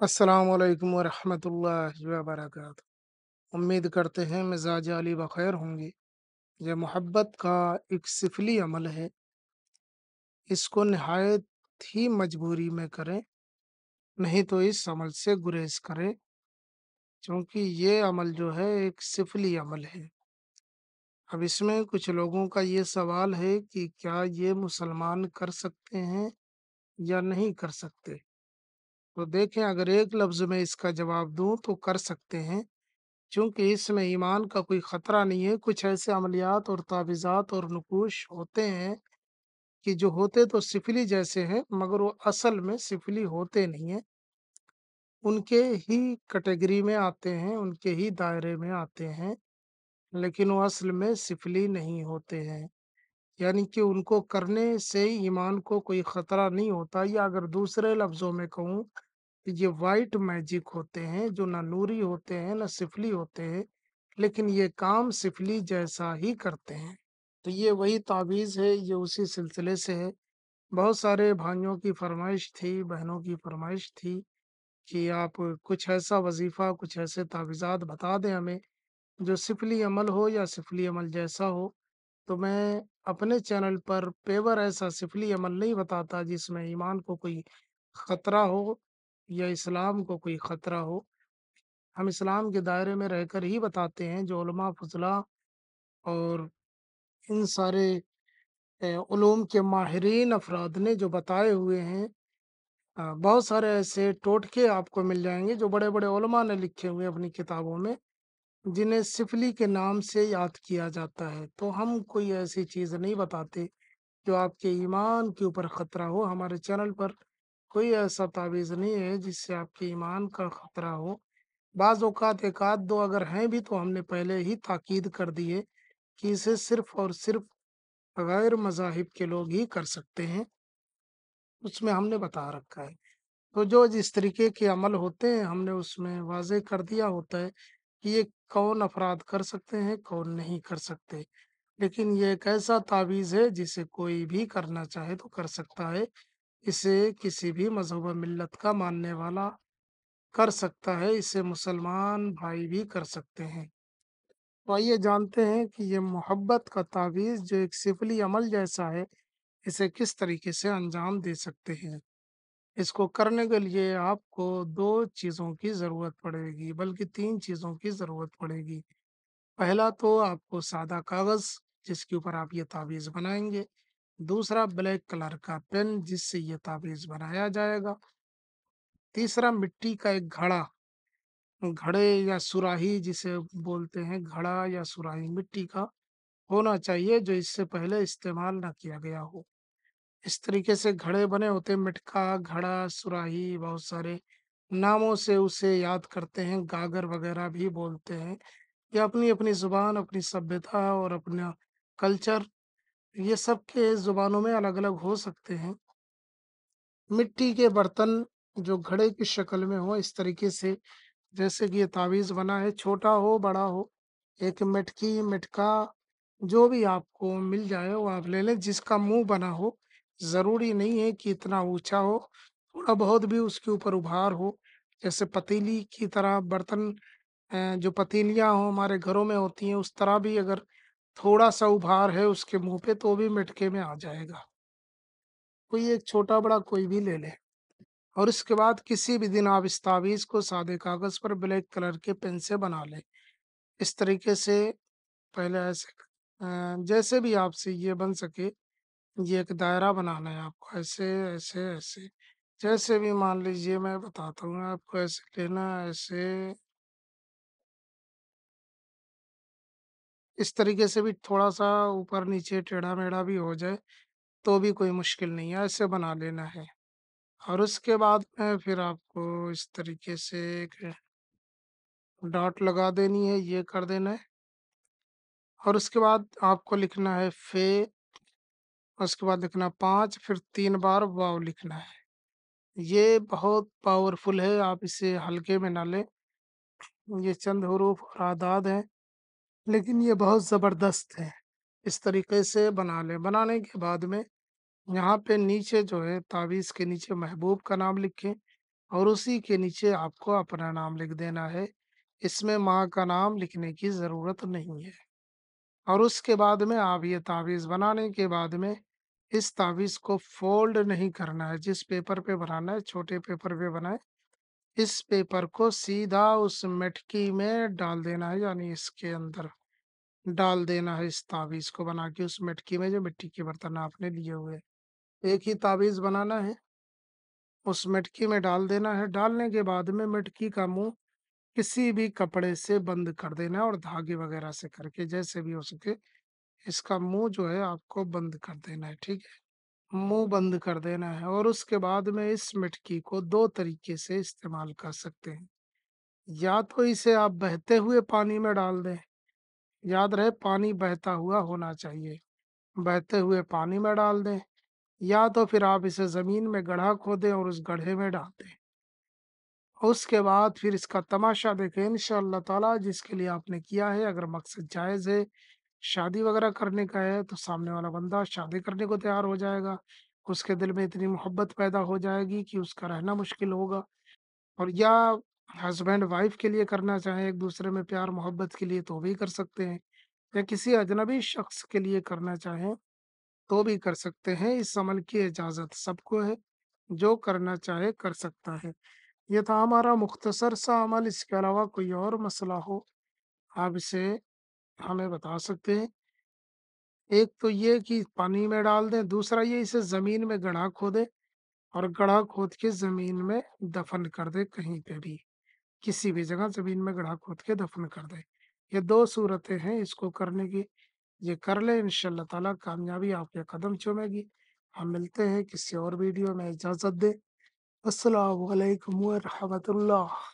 अस्सलाम वालेकुम वरहमतुल्लाहि वबरकातुहू। उम्मीद करते हैं मिजाज अली बखैर होंगे। ये मोहब्बत का एक सिफली अमल है। इसको नहायत ही मजबूरी में करें, नहीं तो इस अमल से गुरेज करें, क्योंकि ये अमल जो है एक सिफली अमल है। अब इसमें कुछ लोगों का ये सवाल है कि क्या ये मुसलमान कर सकते हैं या नहीं कर सकते? तो देखें अगर एक लफ्ज़ में इसका जवाब दूँ तो कर सकते हैं चूँकि इसमें ईमान का कोई ख़तरा नहीं है, कुछ ऐसे अमलियात और तावीज़ात और नुक़ूश होते हैं कि जो होते तो सिफिली जैसे हैं, मगर वो असल में सिफिली होते नहीं हैं। उनके ही कैटेगरी में आते हैं, उनके ही दायरे में आते हैं, लेकिन वो असल में सिफिली नहीं होते हैं। यानी कि उनको करने से ईमान को कोई ख़तरा नहीं होता या अगर दूसरे लफ्ज़ों में कहूँ, ये वाइट मैजिक होते हैं, जो ना नूरी होते हैं, ना सिफली होते हैं। लेकिन ये काम सिफली जैसा ही करते हैं। तो ये वही तावीज़ है, ये उसी सिलसिले से है। बहुत सारे भाइयों की फ़रमाइश थी, बहनों की फ़रमाइश थी कि आप कुछ ऐसा वज़ीफ़ा, कुछ ऐसे तावीज़ात बता दें हमें, जो सिफली अमल हो या सिफली अमल जैसा हो। तो मैं अपने चैनल पर पेवर ऐसा सिफली अमल नहीं बताता जिसमें ईमान को कोई ख़तरा हो या इस्लाम को कोई ख़तरा हो। हम इस्लाम के दायरे में रहकर ही बताते हैं जो उलमा फ़ुज़ला और इन सारे उलूम के माहरीन अफ़राद ने जो बताए हुए हैं बहुत सारे ऐसे टोटके आपको मिल जाएँगे जो बड़े-बड़े उलमा ने लिखे हुए अपनी किताबों में, जिन्हें सिफली के नाम से याद किया जाता है। तो हम कोई ऐसी चीज़ नहीं बताते जो आपके ईमान के ऊपर ख़तरा हो। हमारे चैनल पर कोई ऐसा तावीज़ नहीं है जिससे आपके ईमान का ख़तरा हो। बाज़ औक़ात 1 आध 2 अगर हैं भी तो हमने पहले ही ताकीद कर दी है कि इसे सिर्फ़ और सिर्फ़ गैर मज़ाहिब के लोग ही कर सकते हैं। उसमें हमने बता रखा है। तो जो जिस तरीके के अमल होते हैं हमने उसमें वाज़ेह कर दिया होता है कि ये कौन अफ़राद कर सकते हैं, कौन नहीं कर सकते। लेकिन ये एक ऐसा तावीज़ है जिसे कोई भी करना चाहे तो कर सकता है। इसे किसी भी मज़हब व मिल्लत का मानने वाला कर सकता है, इसे मुसलमान भाई भी कर सकते हैं। तो आइए जानते हैं कि ये मोहब्बत का तावीज़ जो एक सिफली अमल जैसा है, इसे किस तरीके से अंजाम दे सकते हैं। इसको करने के लिए आपको दो चीज़ों की ज़रूरत पड़ेगी, बल्कि तीन चीज़ों की ज़रूरत पड़ेगी। पहला तो आपको सादा कागज़ जिसके ऊपर आप ये तावीज़ बनाएँगे। दूसरा ब्लैक कलर का पेन जिससे ये तावीज़ बनाया जाएगा। तीसरा मिट्टी का एक घड़ा, घड़े या सुराही जिसे बोलते हैं घड़ा या सुराही मिट्टी का होना चाहिए जो इससे पहले इस्तेमाल ना किया गया हो। इस तरीके से घड़े बने होते हैं मटका, घड़ा, सुराही बहुत सारे नामों से उसे याद करते हैं, गागर वगैरह भी बोलते हैं। या अपनी-अपनी ज़ुबान, अपनी सभ्यता और अपना कल्चर ये सब के ज़ुबानों में अलग-अलग हो सकते हैं। मिट्टी के बर्तन जो घड़े की शक्ल में हो इस तरीके से जैसे कि ये तावीज़ बना है, छोटा हो, बड़ा हो, एक मटकी, मटका जो भी आपको मिल जाए वो आप ले लें जिसका मुँह बना हो। ज़रूरी नहीं है कि इतना ऊँचा हो, थोड़ा बहुत भी उसके ऊपर उभार हो, जैसे पतीली की तरह बर्तन जो पतीलियाँ हो हमारे घरों में होती हैं उस तरह भी अगर थोड़ा-सा उभार है उसके मुँह पे तो भी मिटके में आ जाएगा। कोई एक छोटा-बड़ा कोई भी ले लें और इसके बाद किसी भी दिन आप इस तावीज़ को सादे कागज़ पर ब्लैक कलर के पेन से बना लें। इस तरीके से पहले ऐसे जैसे भी आपसे ये बन सके, ये एक दायरा बनाना है आपको ऐसे, ऐसे, ऐसे। जैसे भी मान लीजिए मैं बताता हूँ आपको ऐसे लेना है, ऐसे इस तरीके से भी थोड़ा-सा ऊपर-नीचे, टेढ़ा-मेढ़ा भी हो जाए, तो भी कोई मुश्किल नहीं है, ऐसे बना लेना है। और उसके बाद में फिर आपको इस तरीके से एक डॉट लगा देनी है, ये कर देना है। और उसके बाद आपको लिखना है फे उसके बाद लिखना 5 फिर 3 बार वाव लिखना है। ये बहुत पावरफुल है, आप इसे हल्के में ना लें। ये चंद हरूफ और आदाद हैं, लेकिन ये बहुत ज़बरदस्त है। इस तरीके से बना लें, बनाने के बाद में यहाँ पे नीचे जो है तावीज़ के नीचे महबूब का नाम लिखें और उसी के नीचे आपको अपना नाम लिख देना है। इसमें माँ का नाम लिखने की ज़रूरत नहीं है। और उसके बाद में आप ये तावीज़ बनाने के बाद में इस तावीज़ को फ़ोल्ड नहीं करना है। जिस पेपर पे बनाना है, छोटे पेपर पे बनाएँ। इस पेपर को सीधा उस मटकी में डाल देना है, यानी इसके अंदर डाल देना है इस तावीज़ को बना के उस मटकी में जो मिट्टी के बर्तन आपने लिए हुए एक ही तावीज़ बनाना है। उस मटकी में डाल देना है, डालने के बाद में मटकी का मुँह किसी भी कपड़े से बंद कर देना है और धागे वगैरह से करके जैसे भी हो सके इसका मुँह जो है आपको बंद कर देना है, ठीक है? मुँह बंद कर देना है और उसके बाद में इस मटकी को दो तरीके से इस्तेमाल कर सकते हैं। या तो इसे आप बहते हुए पानी में डाल दें, याद रहे पानी बहता हुआ होना चाहिए। बहते हुए पानी में डाल दें या तो फिर आप इसे ज़मीन में गड्ढा खोदें और उस गड्ढे में डाल दें। उसके बाद फिर इसका तमाशा देखें इन ताला जिसके लिए आपने किया है अगर मकसद जायज़ है, शादी वगैरह करने का है तो सामने वाला बंदा शादी करने को तैयार हो जाएगा। उसके दिल में इतनी मोहब्बत पैदा हो जाएगी कि उसका रहना मुश्किल होगा और या हस्बैंड वाइफ़ के लिए करना चाहें एक-दूसरे में प्यार मोहब्बत के लिए तो भी कर सकते हैं या किसी अजनबी शख्स के लिए करना चाहें, तो भी कर सकते हैं। इस अमल की इजाज़त सबको है, जो करना चाहे कर सकता है। यह था हमारा मुख्तसर सा अमल इसके अलावा कोई और मसला हो, आप इसे हमें बता सकते हैं। एक तो ये कि पानी में डाल दें, दूसरा ये इसे ज़मीन में गढ़ा खोदे और गढ़ा खोद के ज़मीन में दफ़न कर दे कहीं पे भी, किसी भी जगह ज़मीन में गढ़ा खोद के दफ़न कर दे ये दो सूरतें हैं इसको करने की, ये कर ले इंशाअल्लाह ताला कामयाबी आपके कदम चूमेगी। हम मिलते हैं किसी और वीडियो में, इजाज़त दें। अस्सलामु अलैकुम व रहमतुल्लाह।